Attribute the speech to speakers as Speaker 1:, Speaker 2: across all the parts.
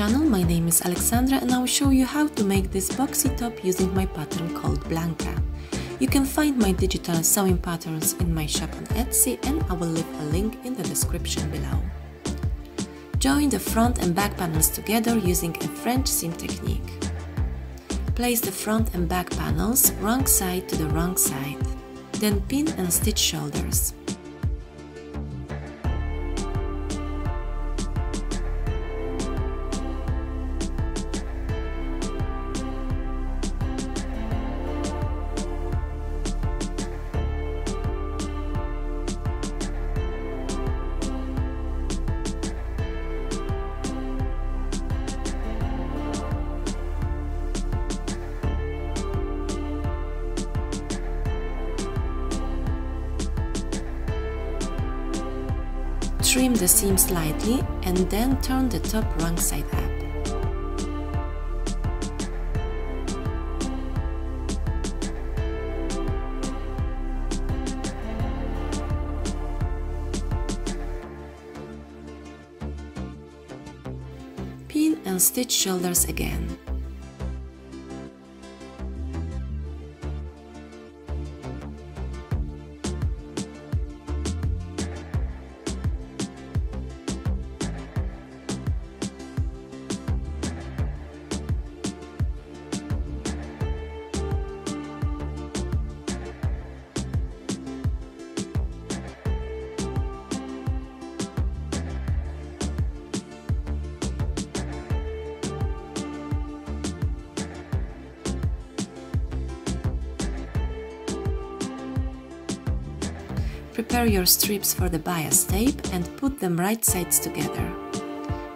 Speaker 1: Channel, my name is Aleksandra and I will show you how to make this boxy top using my pattern called Blanca. You can find my digital sewing patterns in my shop on Etsy and I will leave a link in the description below. Join the front and back panels together using a French seam technique. Place the front and back panels wrong side to the wrong side. Then pin and stitch shoulders. Trim the seam slightly and then turn the top wrong side up. Pin and stitch shoulders again. Prepare your strips for the bias tape and put them right sides together.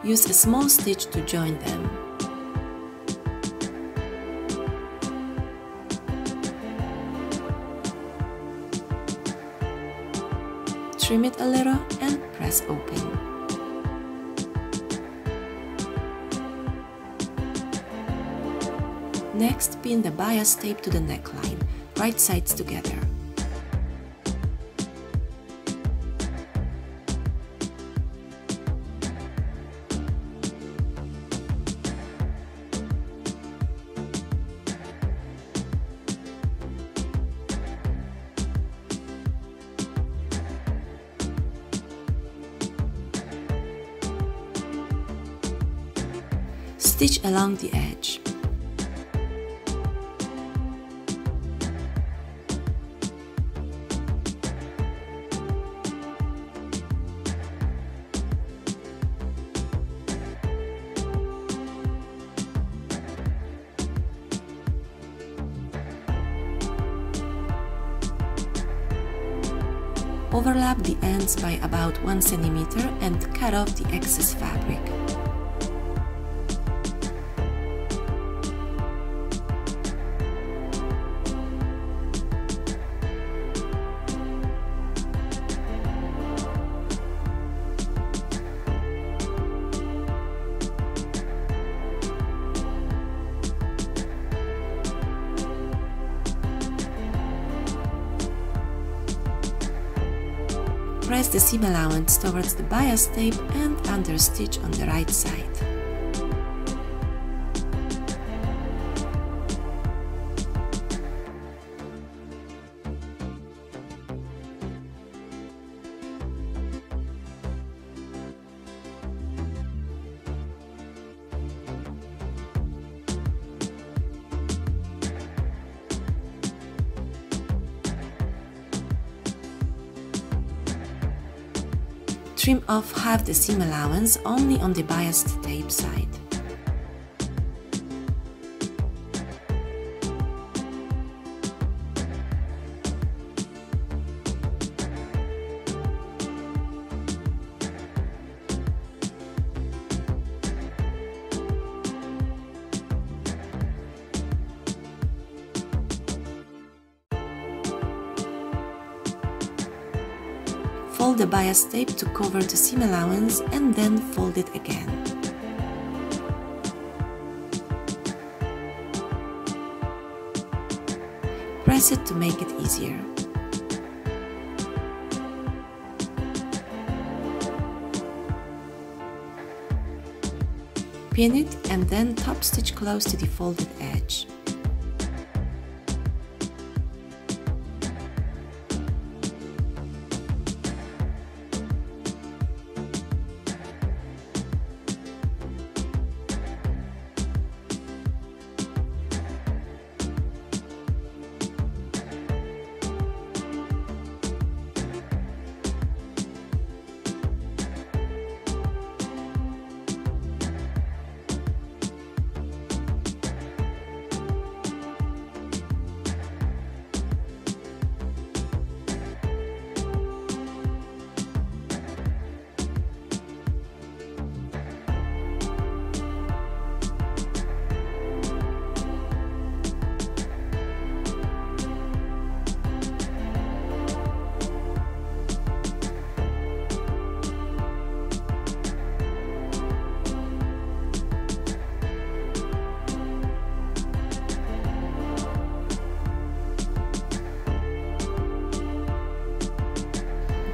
Speaker 1: Use a small stitch to join them. Trim it a little and press open. Next, pin the bias tape to the neckline, right sides together. Stitch along the edge. Overlap the ends by about 1 cm and cut off the excess fabric. Press the seam allowance towards the bias tape and understitch on the right side. Trim off half the seam allowance only on the biased tape side. Fold the bias tape to cover the seam allowance and then fold it again. Press it to make it easier. Pin it and then top stitch close to the folded edge.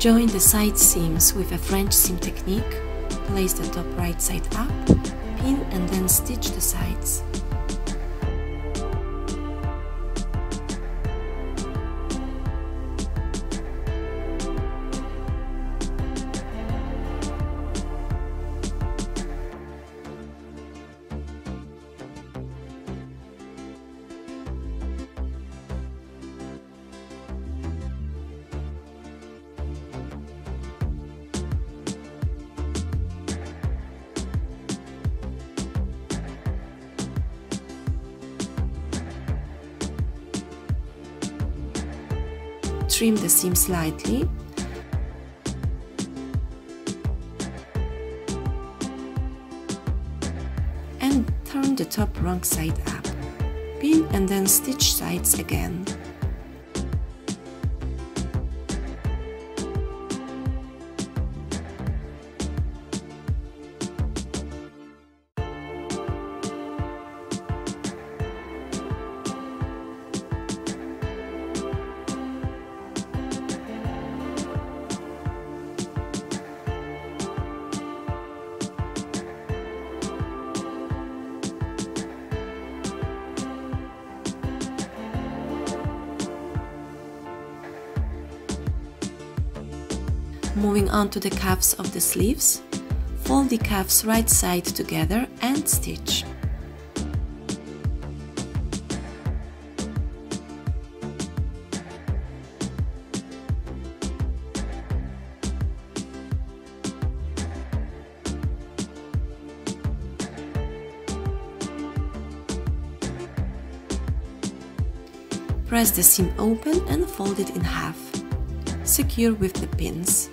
Speaker 1: Join the side seams with a French seam technique. Place the top right side up, pin and then stitch the sides. Trim the seam slightly and turn the top wrong side up. Pin and then stitch sides again. Moving on to the cuffs of the sleeves, fold the cuffs right side together and stitch. Press the seam open and fold it in half. Secure with the pins.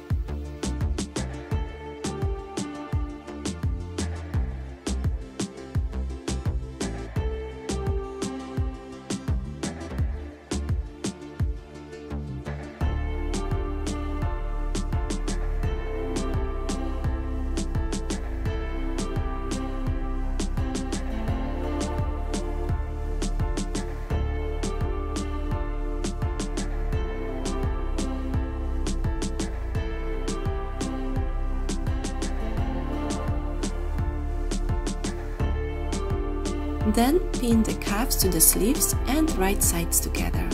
Speaker 1: Then pin the cuffs to the sleeves and right sides together.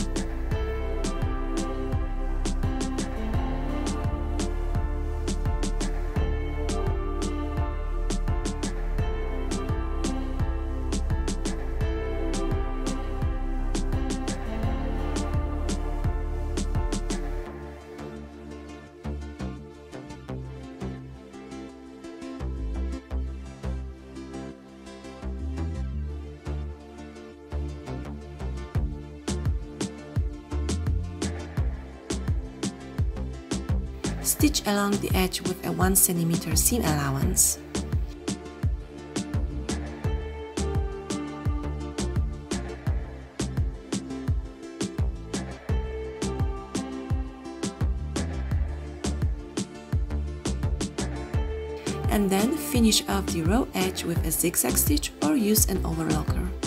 Speaker 1: Stitch along the edge with a 1 cm seam allowance. And then finish off the raw edge with a zigzag stitch or use an overlocker.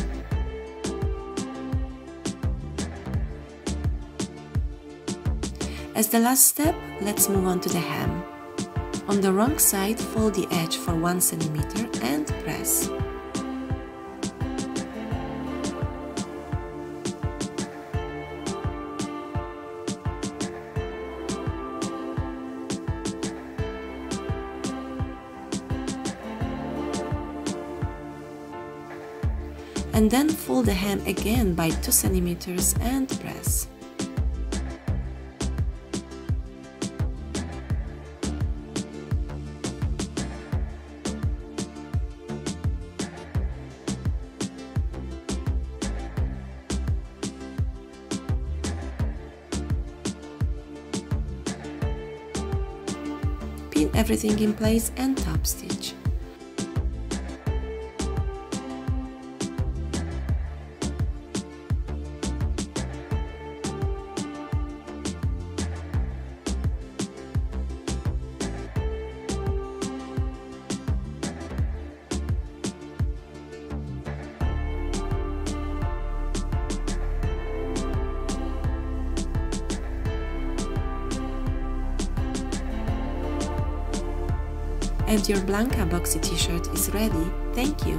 Speaker 1: As the last step, let's move on to the hem. On the wrong side, fold the edge for 1 cm and press. and then fold the hem again by 2 cm and press. Everything in place and top And your Blanca boxy t-shirt is ready. Thank you!